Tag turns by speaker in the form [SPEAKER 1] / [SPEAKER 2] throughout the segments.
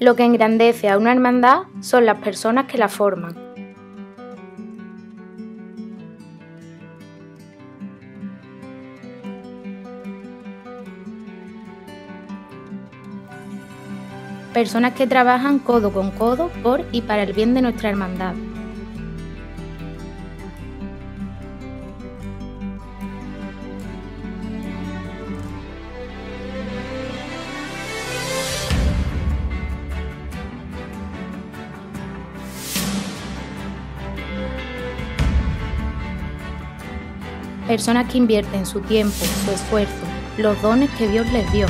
[SPEAKER 1] Lo que engrandece a una hermandad son las personas que la forman. Personas que trabajan codo con codo por y para el bien de nuestra hermandad. Personas que invierten su tiempo, su esfuerzo, los dones que Dios les dio.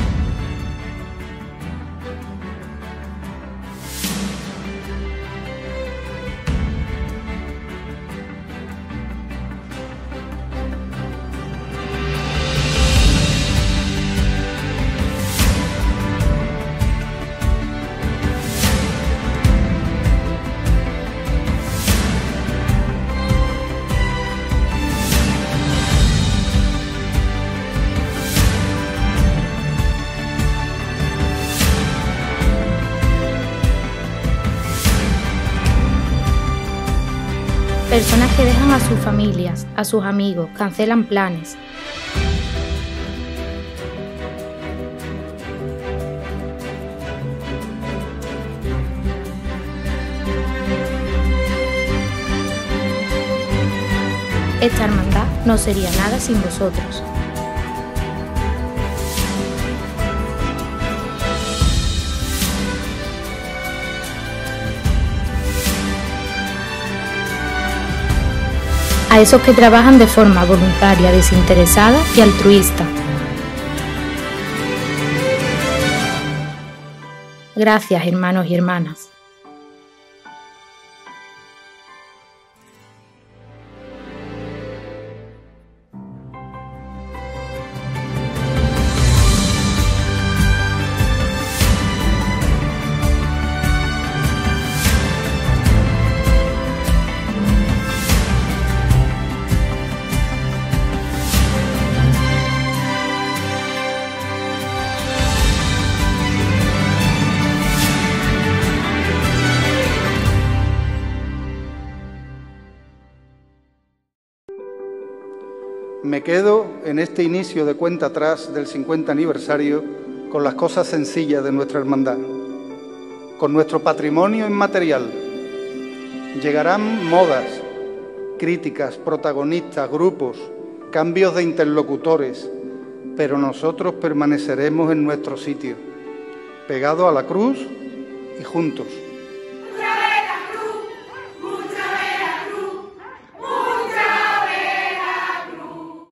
[SPEAKER 1] Personas que dejan a sus familias, a sus amigos, cancelan planes. Esta hermandad no sería nada sin vosotros. A esos que trabajan de forma voluntaria, desinteresada y altruista. Gracias, hermanos y hermanas.
[SPEAKER 2] Me quedo en este inicio de cuenta atrás del 50 aniversario con las cosas sencillas de nuestra hermandad, con nuestro patrimonio inmaterial. Llegarán modas, críticas, protagonistas, grupos, cambios de interlocutores, pero nosotros permaneceremos en nuestro sitio, pegados a la cruz y juntos.